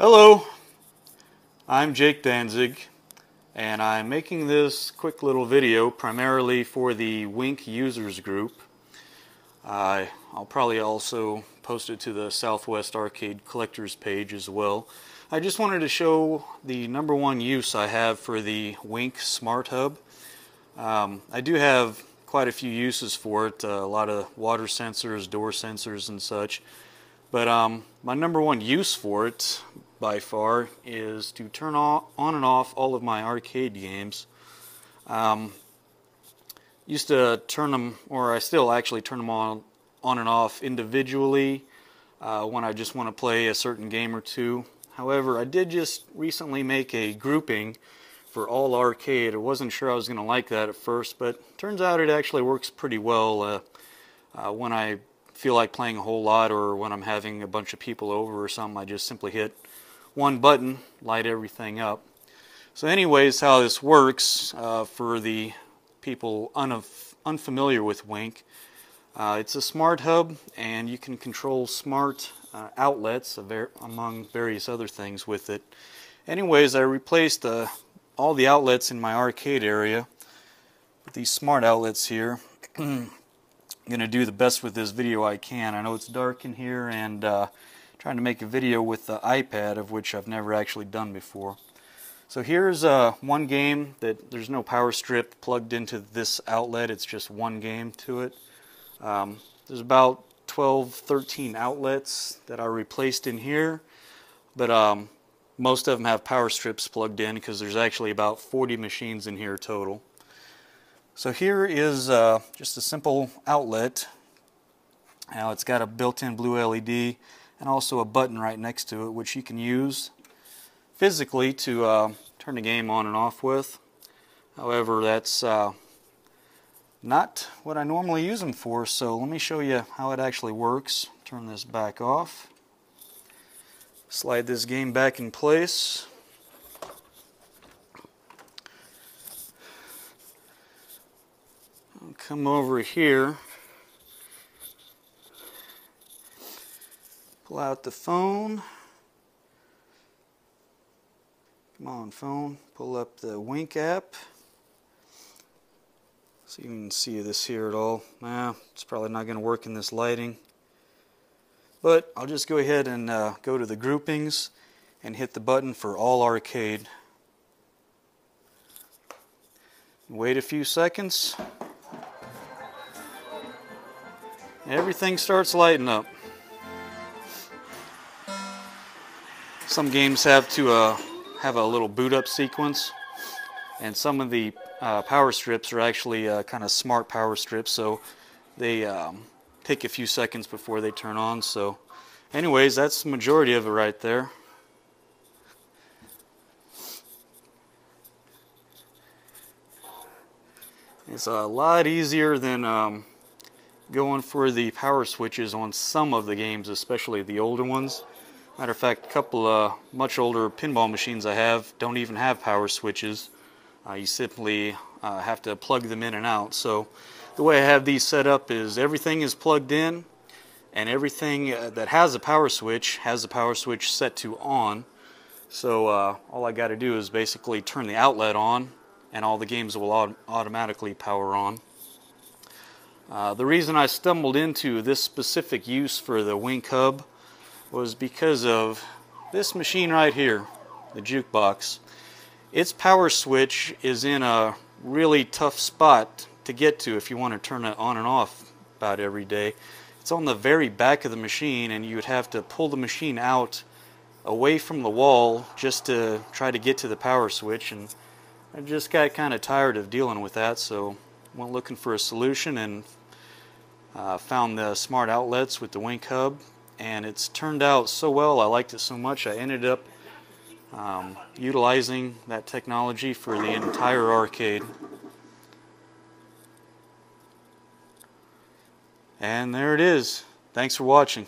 Hello, I'm Jake Danzig and I'm making this quick little video primarily for the Wink users group. Uh, I'll probably also post it to the Southwest Arcade Collectors page as well. I just wanted to show the number one use I have for the Wink Smart Hub. Um, I do have quite a few uses for it, uh, a lot of water sensors, door sensors and such. But um, my number one use for it by far is to turn on and off all of my arcade games. Um, used to turn them, or I still actually turn them on, on and off individually uh, when I just want to play a certain game or two. However, I did just recently make a grouping for all arcade. I wasn't sure I was going to like that at first, but turns out it actually works pretty well uh, uh, when I feel like playing a whole lot or when I'm having a bunch of people over or something. I just simply hit one button, light everything up. So anyways, how this works uh, for the people unfamiliar with Wink, uh, it's a smart hub and you can control smart uh, outlets among various other things with it. Anyways, I replaced uh, all the outlets in my arcade area with these smart outlets here. I'm going to do the best with this video I can. I know it's dark in here and uh, trying to make a video with the iPad of which I've never actually done before. So here's uh, one game that there's no power strip plugged into this outlet, it's just one game to it. Um, there's about 12, 13 outlets that are replaced in here, but um, most of them have power strips plugged in because there's actually about 40 machines in here total. So here is uh, just a simple outlet. Now it's got a built-in blue LED and also a button right next to it which you can use physically to uh, turn the game on and off with. However, that's uh, not what I normally use them for, so let me show you how it actually works. Turn this back off. Slide this game back in place. Come over here Pull out the phone. Come on, phone. Pull up the Wink app. So you can see this here at all. Nah, it's probably not going to work in this lighting. But I'll just go ahead and uh, go to the groupings and hit the button for all arcade. Wait a few seconds. Everything starts lighting up. Some games have to uh, have a little boot up sequence. And some of the uh, power strips are actually uh, kind of smart power strips so they um, take a few seconds before they turn on. So anyways that's the majority of it right there. It's a lot easier than um, going for the power switches on some of the games especially the older ones Matter of fact, a couple of much older pinball machines I have don't even have power switches. Uh, you simply uh, have to plug them in and out. So the way I have these set up is everything is plugged in and everything uh, that has a power switch has the power switch set to on. So uh, all I got to do is basically turn the outlet on and all the games will aut automatically power on. Uh, the reason I stumbled into this specific use for the Wink Hub was because of this machine right here, the jukebox. Its power switch is in a really tough spot to get to if you want to turn it on and off about every day. It's on the very back of the machine and you would have to pull the machine out away from the wall just to try to get to the power switch and I just got kind of tired of dealing with that so went looking for a solution and uh, found the smart outlets with the Wink Hub and it's turned out so well. I liked it so much. I ended up um, utilizing that technology for the entire arcade. And there it is. Thanks for watching.